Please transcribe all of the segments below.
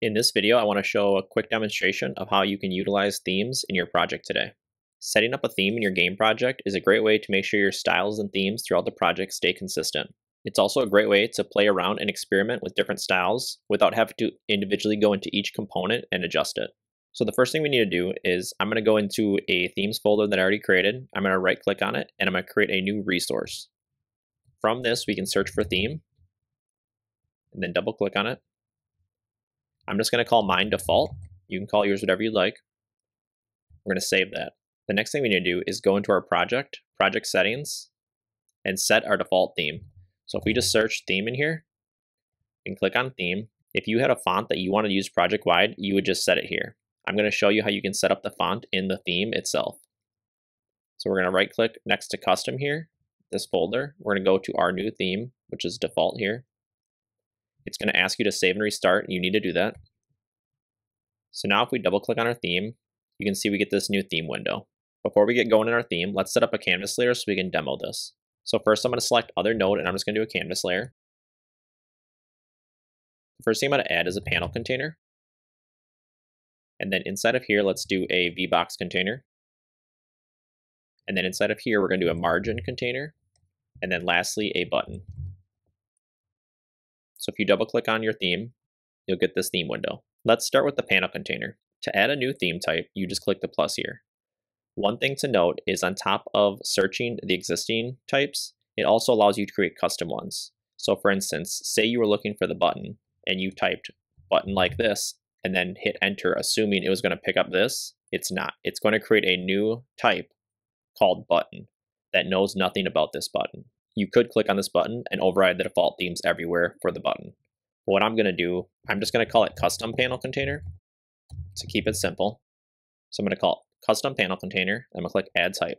In this video, I want to show a quick demonstration of how you can utilize themes in your project today. Setting up a theme in your game project is a great way to make sure your styles and themes throughout the project stay consistent. It's also a great way to play around and experiment with different styles without having to individually go into each component and adjust it. So the first thing we need to do is I'm going to go into a themes folder that I already created. I'm going to right click on it and I'm going to create a new resource. From this, we can search for theme and then double click on it. I'm just going to call mine default. You can call yours whatever you'd like. We're going to save that. The next thing we need to do is go into our project, project settings, and set our default theme. So if we just search theme in here and click on theme, if you had a font that you want to use project wide, you would just set it here. I'm going to show you how you can set up the font in the theme itself. So we're going to right click next to custom here, this folder. We're going to go to our new theme, which is default here. It's going to ask you to save and restart. You need to do that. So now if we double click on our theme, you can see we get this new theme window. Before we get going in our theme, let's set up a canvas layer so we can demo this. So first I'm going to select other node and I'm just going to do a canvas layer. The first thing I'm going to add is a panel container. And then inside of here, let's do a VBox container. And then inside of here, we're going to do a margin container. And then lastly, a button. So if you double click on your theme, you'll get this theme window. Let's start with the panel container. To add a new theme type, you just click the plus here. One thing to note is on top of searching the existing types, it also allows you to create custom ones. So for instance, say you were looking for the button and you typed button like this and then hit enter assuming it was going to pick up this, it's not. It's going to create a new type called button that knows nothing about this button. You could click on this button and override the default themes everywhere for the button. But what I'm going to do, I'm just going to call it custom panel container to keep it simple. So I'm going to call custom panel container. I'm gonna click add type.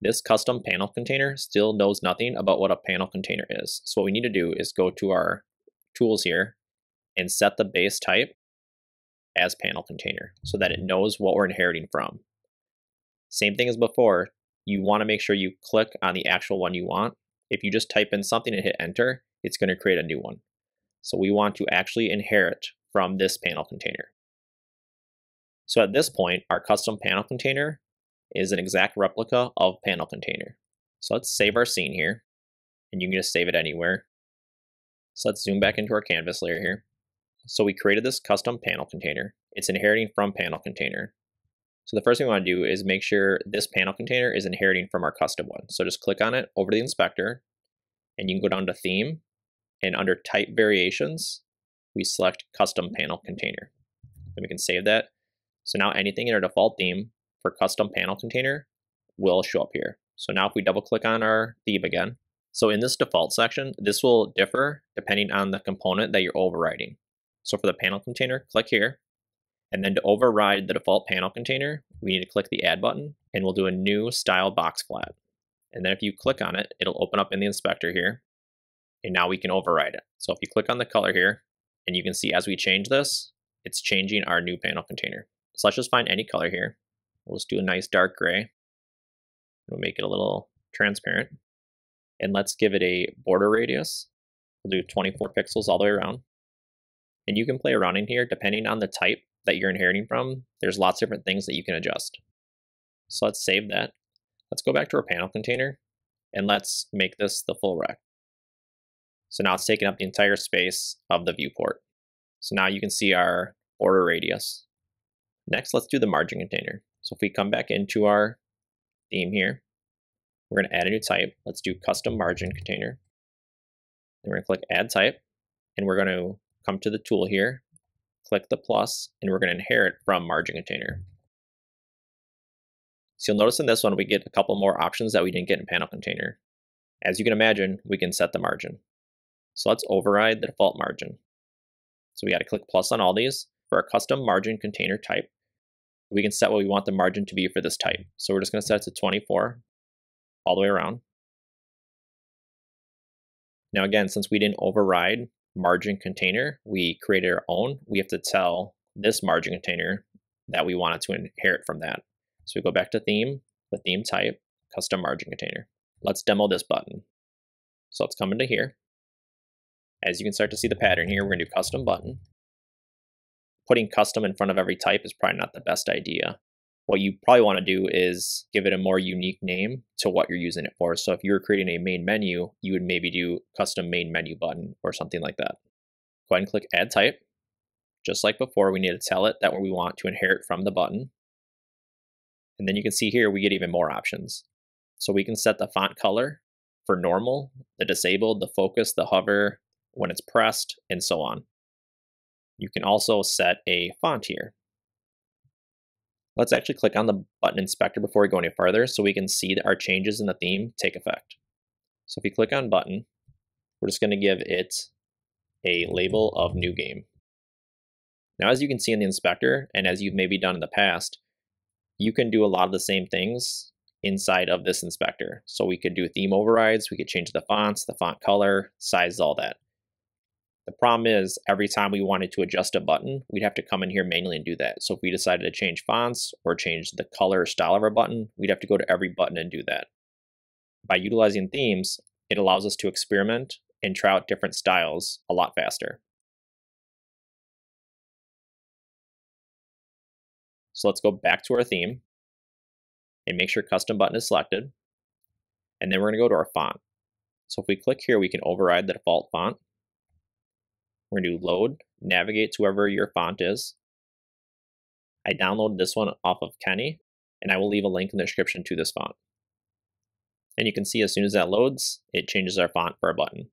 This custom panel container still knows nothing about what a panel container is. So what we need to do is go to our tools here and set the base type as panel container so that it knows what we're inheriting from. Same thing as before, you want to make sure you click on the actual one you want. If you just type in something and hit enter, it's going to create a new one. So we want to actually inherit from this panel container. So at this point, our custom panel container is an exact replica of panel container. So let's save our scene here, and you can just save it anywhere. So let's zoom back into our canvas layer here. So we created this custom panel container. It's inheriting from panel container. So the first thing we want to do is make sure this panel container is inheriting from our custom one. So just click on it over the inspector, and you can go down to theme, and under type variations, we select custom panel container. And we can save that. So now anything in our default theme for custom panel container will show up here. So now if we double click on our theme again, so in this default section, this will differ depending on the component that you're overriding. So for the panel container, click here. And then to override the default panel container, we need to click the add button and we'll do a new style box flat. And then if you click on it, it'll open up in the inspector here. And now we can override it. So if you click on the color here, and you can see as we change this, it's changing our new panel container. So let's just find any color here. We'll just do a nice dark gray. We'll make it a little transparent. And let's give it a border radius. We'll do 24 pixels all the way around. And you can play around in here depending on the type that you're inheriting from. There's lots of different things that you can adjust. So let's save that. Let's go back to our panel container and let's make this the full rect. So now it's taking up the entire space of the viewport. So now you can see our border radius. Next, let's do the margin container. So if we come back into our theme here, we're going to add a new type. Let's do custom margin container. Then we're to click add type, and we're going to come to the tool here, click the plus, and we're going to inherit from margin container. So you'll notice in this one, we get a couple more options that we didn't get in panel container. As you can imagine, we can set the margin. So let's override the default margin. So we got to click plus on all these. For our custom margin container type, we can set what we want the margin to be for this type. So we're just going to set it to 24 all the way around. Now again, since we didn't override margin container, we created our own. We have to tell this margin container that we wanted to inherit from that. So we go back to theme, the theme type, custom margin container. Let's demo this button. So let's come into here. As you can start to see the pattern here, we're going to do custom button. putting custom in front of every type is probably not the best idea. What you probably want to do is give it a more unique name to what you're using it for. So if you're creating a main menu, you would maybe do custom main menu button or something like that. Go ahead and click add type. Just like before, we need to tell it that we want to inherit from the button. And then you can see here, we get even more options. So we can set the font color for normal, the disabled, the focus, the hover, when it's pressed, and so on. You can also set a font here. Let's actually click on the button inspector before we go any further so we can see that our changes in the theme take effect. So if you click on button, we're just going to give it a label of new game. Now, as you can see in the inspector, and as you've maybe done in the past, you can do a lot of the same things inside of this inspector. So we could do theme overrides, we could change the fonts, the font color, size, all that. The problem is every time we wanted to adjust a button, we'd have to come in here manually and do that. So if we decided to change fonts or change the color or style of our button, we'd have to go to every button and do that. By utilizing themes, it allows us to experiment and try out different styles a lot faster. So let's go back to our theme and make sure custom button is selected. And then we're going to go to our font. So if we click here, we can override the default font. We're going to do load, navigate to wherever your font is. I downloaded this one off of Kenney, and I will leave a link in the description to this font. And you can see as soon as that loads, it changes our font for our button.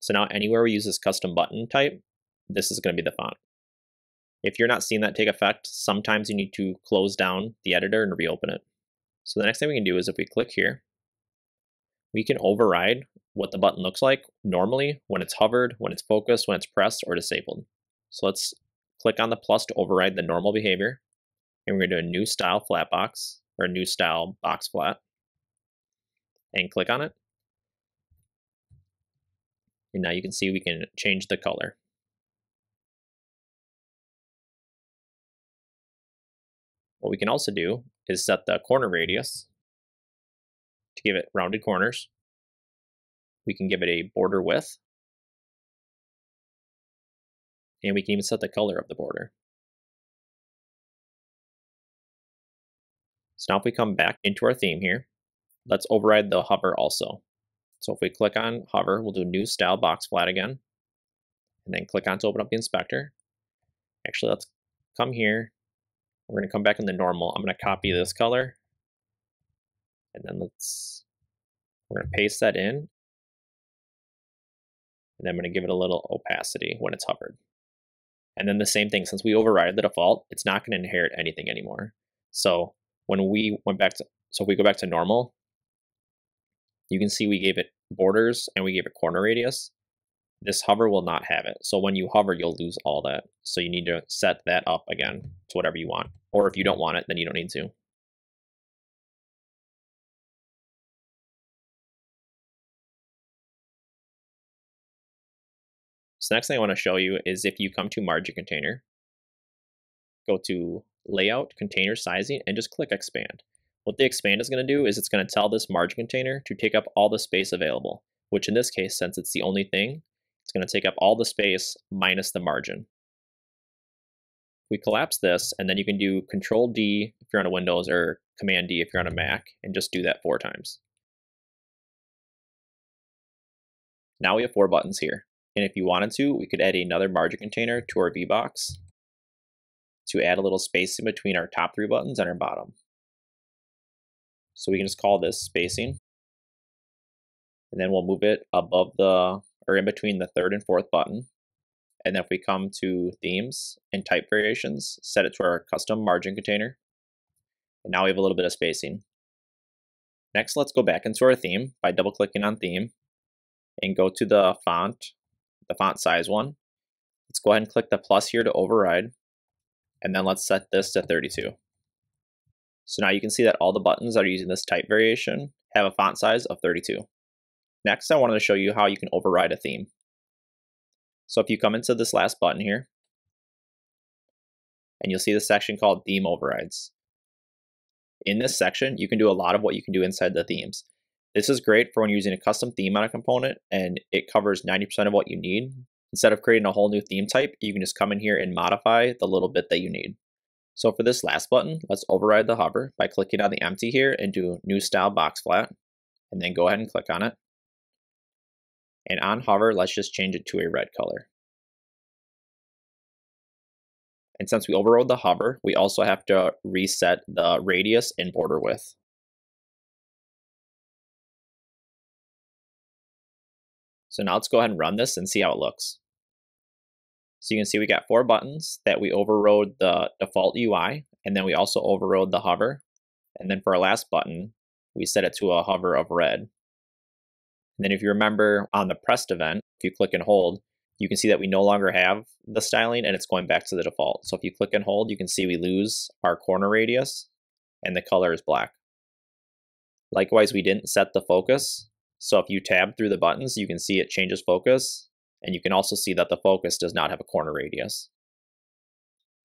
So now anywhere we use this custom button type, this is going to be the font. If you're not seeing that take effect, sometimes you need to close down the editor and reopen it. So the next thing we can do is if we click here, we can override what the button looks like normally when it's hovered, when it's focused, when it's pressed, or disabled. So let's click on the plus to override the normal behavior. And we're going to do a new style flat box, or a new style box flat. And click on it. And now you can see we can change the color. What we can also do is set the corner radius to give it rounded corners. We can give it a border width. And we can even set the color of the border. So now if we come back into our theme here, let's override the hover also. So if we click on hover, we'll do new style box flat again, and then click on to open up the inspector. Actually, let's come here. We're going to come back in the normal. I'm going to copy this color and then let's, we're to paste that in. And then I'm to give it a little opacity when it's hovered. And then the same thing, since we override the default, it's not going to inherit anything anymore. So when we went back to, so if we go back to normal, you can see we gave it borders and we gave it corner radius. This hover will not have it. So when you hover, you'll lose all that. So you need to set that up again to whatever you want. Or if you don't want it, then you don't need to. So next thing I want to show you is if you come to margin container, go to layout, container sizing, and just click expand. What the expand is going to do is it's going to tell this margin container to take up all the space available, which in this case, since it's the only thing, it's going to take up all the space minus the margin. We collapse this, and then you can do Control D if you're on a Windows or Command D if you're on a Mac, and just do that four times. Now we have four buttons here. And if you wanted to, we could add another margin container to our VBox to add a little space in between our top three buttons and our bottom. So we can just call this spacing. And then we'll move it above the, or in between the third and fourth button. And then if we come to themes and type variations, set it to our custom margin container. And now we have a little bit of spacing. Next, let's go back into our theme by double clicking on theme and go to the font the font size one. Let's go ahead and click the plus here to override. And then let's set this to 32. So now you can see that all the buttons that are using this type variation have a font size of 32. Next, I wanted to show you how you can override a theme. So if you come into this last button here, and you'll see the section called Theme Overrides. In this section, you can do a lot of what you can do inside the themes. This is great for when using a custom theme on a component and it covers 90% of what you need, Instead of creating a whole new theme type, you can just come in here and modify the little bit that you need. So for this last button, let's override the hover by clicking on the empty here and do new style box flat, and then go ahead and click on it. And on hover, let's just change it to a red color. And since we overrode the hover, we also have to reset the radius and border width. So now let's go ahead and run this and see how it looks. So you can see we got four buttons that we overrode the default UI, and then we also overrode the hover. And then for our last button, we set it to a hover of red. And then if you remember on the pressed event, if you click and hold, you can see that we no longer have the styling and it's going back to the default. So if you click and hold, you can see we lose our corner radius and the color is black. Likewise, we didn't set the focus. So if you tab through the buttons, you can see it changes focus and you can also see that the focus does not have a corner radius.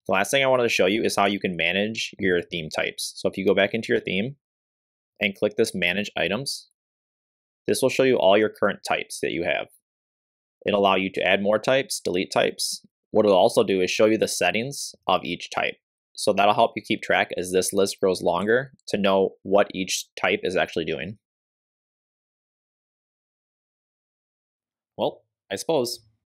The last thing I wanted to show you is how you can manage your theme types. So if you go back into your theme and click this manage items, this will show you all your current types that you have. It'll allow you to add more types, delete types. What it'll also do is show you the settings of each type. So that'll help you keep track as this list grows longer to know what each type is actually doing. I suppose.